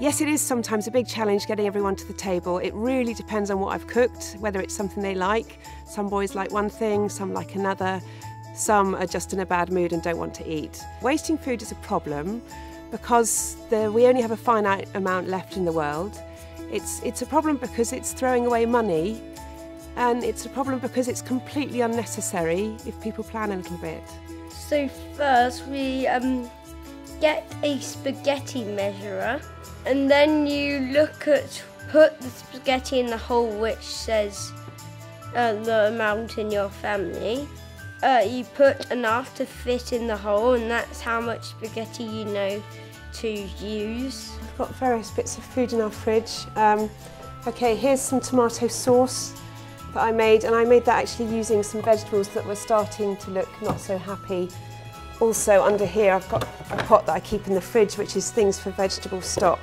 Yes, it is sometimes a big challenge getting everyone to the table. It really depends on what I've cooked, whether it's something they like. Some boys like one thing, some like another. Some are just in a bad mood and don't want to eat. Wasting food is a problem because the, we only have a finite amount left in the world. It's, it's a problem because it's throwing away money and it's a problem because it's completely unnecessary if people plan a little bit. So first we um, get a spaghetti measurer and then you look at put the spaghetti in the hole which says uh, the amount in your family. Uh, you put enough to fit in the hole and that's how much spaghetti you know to use. I've got various bits of food in our fridge. Um, okay, here's some tomato sauce that I made and I made that actually using some vegetables that were starting to look not so happy also under here I've got a pot that I keep in the fridge which is things for vegetable stock.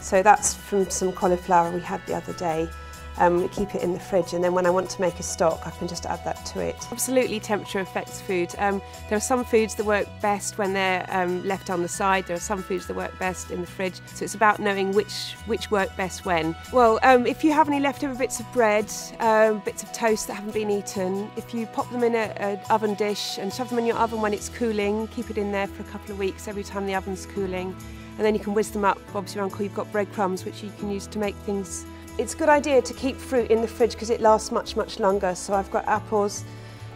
So that's from some cauliflower we had the other day. Um, keep it in the fridge and then when I want to make a stock I can just add that to it. Absolutely temperature affects food. Um, there are some foods that work best when they're um, left on the side, there are some foods that work best in the fridge so it's about knowing which, which work best when. Well um, if you have any leftover bits of bread, um, bits of toast that haven't been eaten, if you pop them in an oven dish and shove them in your oven when it's cooling, keep it in there for a couple of weeks every time the oven's cooling and then you can whiz them up. Obviously uncle you've got breadcrumbs which you can use to make things it's a good idea to keep fruit in the fridge because it lasts much, much longer. So I've got apples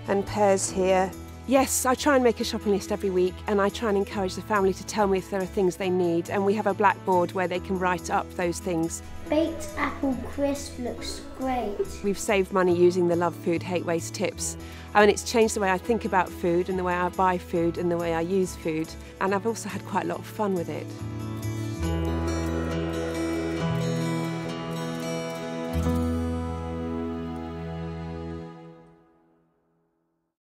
and pears here. Yes, I try and make a shopping list every week and I try and encourage the family to tell me if there are things they need and we have a blackboard where they can write up those things. Baked apple crisp looks great. We've saved money using the Love Food Hate Waste tips. I mean, it's changed the way I think about food and the way I buy food and the way I use food. And I've also had quite a lot of fun with it.